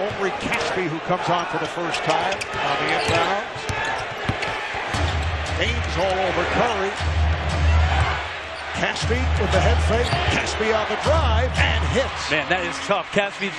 Omri Casspi who comes on for the first time on the inbounds. Ames all over Curry. Casspi with the head fake. Casspi on the drive and hits. Man, that is tough. Casspi